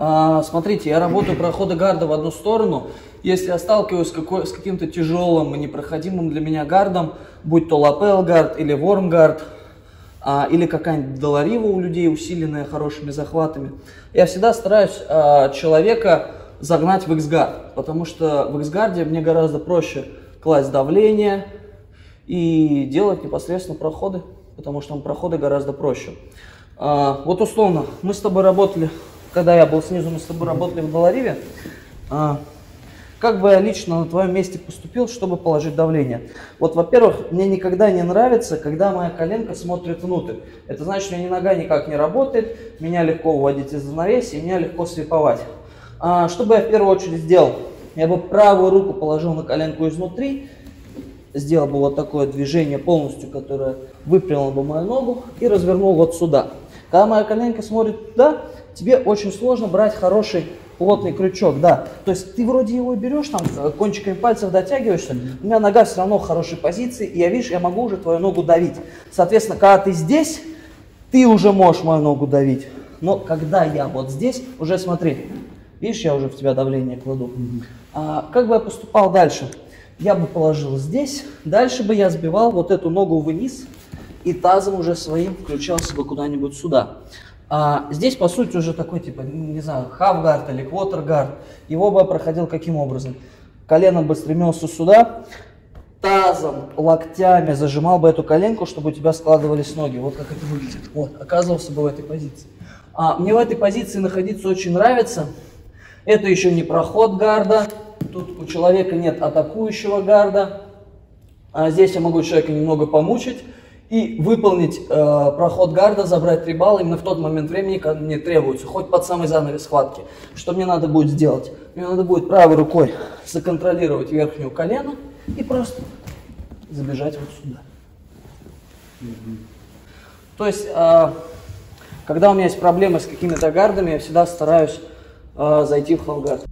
А, смотрите, я работаю проходы гарда в одну сторону. Если я сталкиваюсь с, какой, с каким-то тяжелым и непроходимым для меня гардом, будь то лапел гард или ворм гард, а, или какая-нибудь доларива у людей, усиленная хорошими захватами, я всегда стараюсь а, человека загнать в X-гард, потому что в X-гарде мне гораздо проще класть давление и делать непосредственно проходы, потому что там проходы гораздо проще. А, вот условно, мы с тобой работали, когда я был снизу, мы с тобой работали в долариве. А, как бы я лично на твоем месте поступил, чтобы положить давление? Вот, во-первых, мне никогда не нравится, когда моя коленка смотрит внутрь. Это значит, у меня нога никак не работает, меня легко выводить из равновесия, меня легко свиповать. А, что бы я в первую очередь сделал? Я бы правую руку положил на коленку изнутри, сделал бы вот такое движение полностью, которое выпрямило бы мою ногу и развернул вот сюда. Когда моя коленка смотрит туда, тебе очень сложно брать хороший плотный крючок, да. То есть ты вроде его берешь, там э, кончиками пальцев дотягиваешься, у меня нога все равно в хорошей позиции, и я, видишь, я могу уже твою ногу давить. Соответственно, когда ты здесь, ты уже можешь мою ногу давить. Но когда я вот здесь, уже смотри, видишь, я уже в тебя давление кладу. А, как бы я поступал дальше? Я бы положил здесь, дальше бы я сбивал вот эту ногу вниз, и тазом уже своим включался бы куда-нибудь сюда. А здесь, по сути, уже такой, типа, не знаю, хавгард или квотергард. Его бы проходил каким образом? Коленом бы стремился сюда, тазом, локтями зажимал бы эту коленку, чтобы у тебя складывались ноги. Вот как это выглядит. Вот, оказывался бы в этой позиции. А, мне в этой позиции находиться очень нравится. Это еще не проход гарда. Тут у человека нет атакующего гарда. А здесь я могу человека немного помучить и выполнить э, проход гарда, забрать три балла именно в тот момент времени, когда мне требуется, хоть под самый занавес схватки. Что мне надо будет сделать? Мне надо будет правой рукой законтролировать верхнюю колено и просто забежать вот сюда. То есть, э, когда у меня есть проблемы с какими-то гардами, я всегда стараюсь э, зайти в халгард.